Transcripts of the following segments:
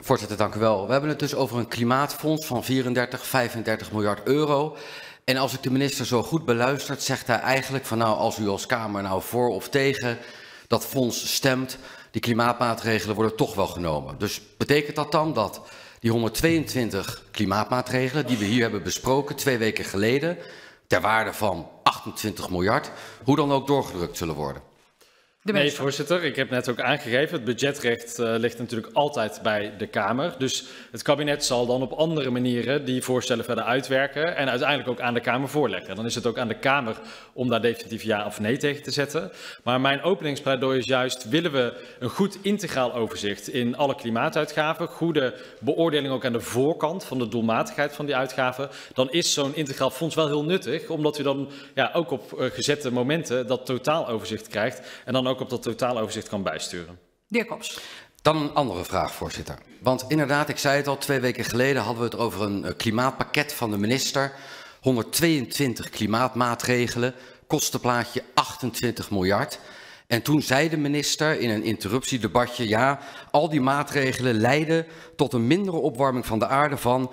Voorzitter, dank u wel. We hebben het dus over een klimaatfonds van 34, 35 miljard euro. En als ik de minister zo goed beluisterd, zegt hij eigenlijk van nou, als u als Kamer nou voor of tegen dat fonds stemt, die klimaatmaatregelen worden toch wel genomen. Dus betekent dat dan dat die 122 klimaatmaatregelen die we hier hebben besproken twee weken geleden, ter waarde van 28 miljard, hoe dan ook doorgedrukt zullen worden? Nee, voorzitter. Ik heb net ook aangegeven, het budgetrecht uh, ligt natuurlijk altijd bij de Kamer. Dus het kabinet zal dan op andere manieren die voorstellen verder uitwerken en uiteindelijk ook aan de Kamer voorleggen. Dan is het ook aan de Kamer om daar definitief ja of nee tegen te zetten. Maar mijn openingspleidooi is juist, willen we een goed integraal overzicht in alle klimaatuitgaven, goede beoordeling ook aan de voorkant van de doelmatigheid van die uitgaven, dan is zo'n integraal fonds wel heel nuttig, omdat u dan ja, ook op uh, gezette momenten dat totaaloverzicht krijgt en dan ook op dat totaaloverzicht kan bijsturen. De heer Kops. Dan een andere vraag, voorzitter. Want inderdaad, ik zei het al, twee weken geleden hadden we het over een uh, klimaatpakket van de minister. 122 klimaatmaatregelen, kostenplaatje 28 miljard. En toen zei de minister in een interruptiedebatje, ja, al die maatregelen leiden tot een mindere opwarming van de aarde van 0,000036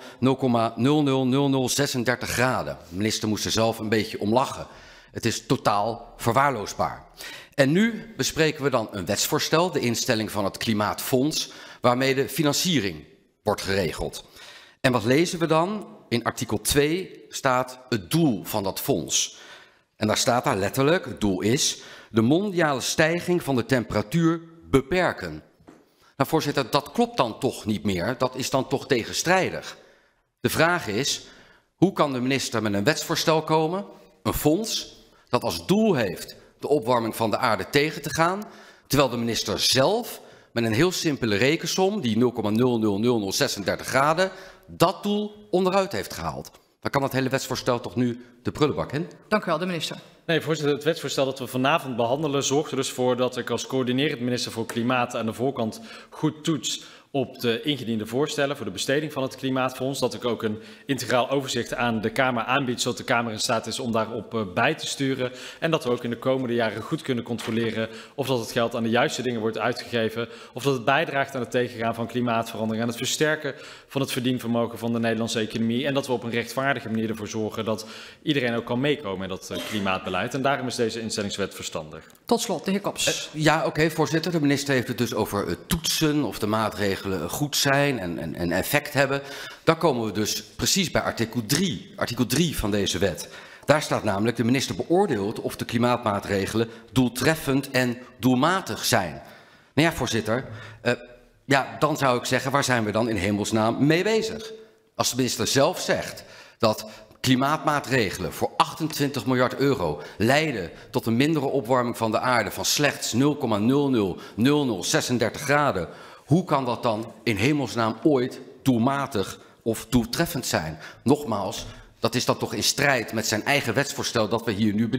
graden. De minister moest er zelf een beetje om lachen. Het is totaal verwaarloosbaar. En nu bespreken we dan een wetsvoorstel, de instelling van het Klimaatfonds, waarmee de financiering wordt geregeld. En wat lezen we dan? In artikel 2 staat het doel van dat fonds. En daar staat daar letterlijk, het doel is de mondiale stijging van de temperatuur beperken. Nou voorzitter, dat klopt dan toch niet meer, dat is dan toch tegenstrijdig. De vraag is, hoe kan de minister met een wetsvoorstel komen, een fonds, dat als doel heeft de opwarming van de aarde tegen te gaan, terwijl de minister zelf met een heel simpele rekensom, die 0,000036 graden, dat doel onderuit heeft gehaald. Dan kan het hele wetsvoorstel toch nu de prullenbak in? Dank u wel, de minister. Nee, voorzitter, het wetsvoorstel dat we vanavond behandelen zorgt er dus voor dat ik als coördinerend minister voor Klimaat aan de voorkant goed toets op de ingediende voorstellen voor de besteding van het Klimaatfonds. Dat ik ook een integraal overzicht aan de Kamer aanbied, zodat de Kamer in staat is om daarop uh, bij te sturen. En dat we ook in de komende jaren goed kunnen controleren of dat het geld aan de juiste dingen wordt uitgegeven. Of dat het bijdraagt aan het tegengaan van klimaatverandering, aan het versterken van het verdienvermogen van de Nederlandse economie. En dat we op een rechtvaardige manier ervoor zorgen dat iedereen ook kan meekomen in dat uh, klimaatbeleid. En daarom is deze instellingswet verstandig. Tot slot, de heer Kops. Uh, ja, oké, okay, voorzitter. De minister heeft het dus over toetsen of de maatregelen goed zijn en, en, en effect hebben. Dan komen we dus precies bij artikel 3, artikel 3 van deze wet. Daar staat namelijk de minister beoordeelt of de klimaatmaatregelen doeltreffend en doelmatig zijn. Nou ja, voorzitter, uh, ja, dan zou ik zeggen, waar zijn we dan in hemelsnaam mee bezig? Als de minister zelf zegt dat klimaatmaatregelen voor 28 miljard euro leiden tot een mindere opwarming van de aarde van slechts 0,000036 graden hoe kan dat dan in hemelsnaam ooit doelmatig of doeltreffend zijn? Nogmaals, dat is dan toch in strijd met zijn eigen wetsvoorstel dat we hier nu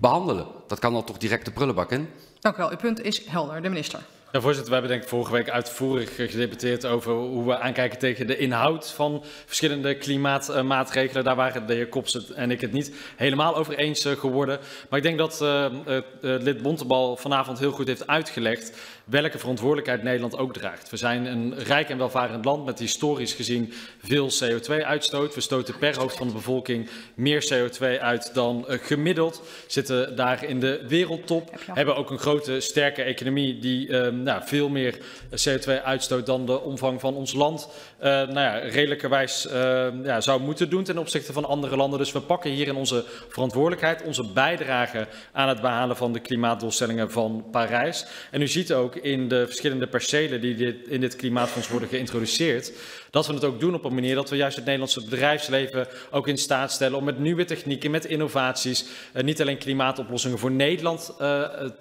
behandelen. Dat kan dan toch direct de prullenbak in? Dank u wel. Uw punt is helder. De minister. Ja, voorzitter, we hebben denk ik vorige week uitvoerig gedebatteerd over hoe we aankijken tegen de inhoud van verschillende klimaatmaatregelen. Daar waren de heer Kops en ik het niet helemaal over eens eh, geworden. Maar ik denk dat uh, uh, lid Bontebal vanavond heel goed heeft uitgelegd welke verantwoordelijkheid Nederland ook draagt. We zijn een rijk en welvarend land met historisch gezien veel CO2-uitstoot. We stoten per hoofd van de bevolking meer CO2 uit dan gemiddeld. Zitten daar in de wereldtop. Hebben ook een grote, sterke economie die uh, nou, veel meer CO2 uitstoot dan de omvang van ons land. Uh, nou ja, redelijkerwijs ja, zou moeten doen ten opzichte van andere landen. Dus we pakken hierin onze verantwoordelijkheid, onze bijdrage aan het behalen van de klimaatdoelstellingen van Parijs. En u ziet ook in de verschillende percelen die dit, in dit klimaatfonds worden geïntroduceerd, dat we het ook doen op een manier dat we juist het Nederlandse bedrijfsleven ook in staat stellen om met nieuwe technieken, met innovaties, uh, niet alleen klimaatoplossingen voor Nederland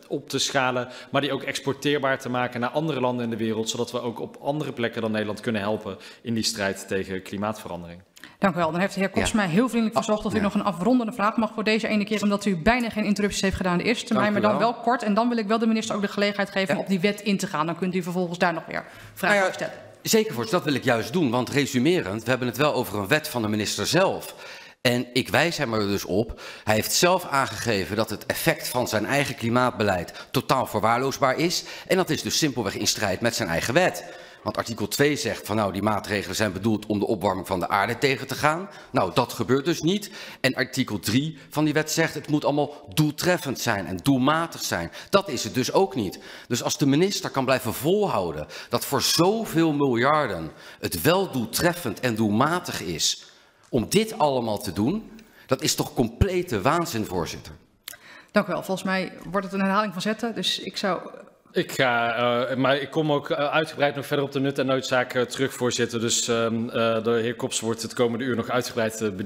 op te schalen, maar die ook exporteerbaar te maken naar andere landen in de wereld, zodat we ook op andere plekken dan Nederland kunnen helpen in die strijd tegen klimaatverandering. Dank u wel. Dan heeft de heer Kops ja. mij heel vriendelijk verzocht of u nog een afrondende vraag mag voor deze ene keer, omdat u bijna geen interrupties heeft gedaan de eerste termijn, maar dan wel. wel kort. En dan wil ik wel de minister ook de gelegenheid geven ja. om op die wet in te gaan. Dan kunt u vervolgens daar nog weer vragen nou stellen. Zeker, voor dat wil ik juist doen. Want resumerend, we hebben het wel over een wet van de minister zelf. En ik wijs hem er dus op. Hij heeft zelf aangegeven dat het effect van zijn eigen klimaatbeleid totaal verwaarloosbaar is. En dat is dus simpelweg in strijd met zijn eigen wet. Want artikel 2 zegt van nou die maatregelen zijn bedoeld om de opwarming van de aarde tegen te gaan. Nou dat gebeurt dus niet. En artikel 3 van die wet zegt het moet allemaal doeltreffend zijn en doelmatig zijn. Dat is het dus ook niet. Dus als de minister kan blijven volhouden dat voor zoveel miljarden het wel doeltreffend en doelmatig is om dit allemaal te doen, dat is toch complete waanzin voorzitter. Dank u wel. Volgens mij wordt het een herhaling van zetten. Dus ik zou ik ga, uh, maar ik kom ook eh, uitgebreid nog verder op de nut en noodzaak terug, voorzitter. Dus uh, de heer Kops wordt het komende uur nog uitgebreid bediend.